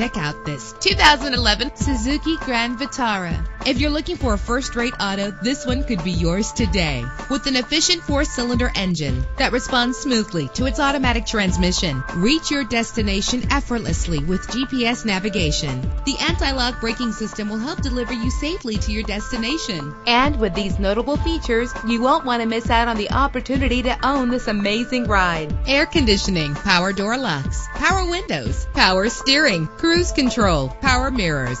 Check out this 2011 Suzuki Grand Vitara. If you're looking for a first-rate auto, this one could be yours today. With an efficient four-cylinder engine that responds smoothly to its automatic transmission, reach your destination effortlessly with GPS navigation. The anti-lock braking system will help deliver you safely to your destination. And with these notable features, you won't want to miss out on the opportunity to own this amazing ride. Air conditioning, power door locks, power windows, power steering, cruise control, power mirrors,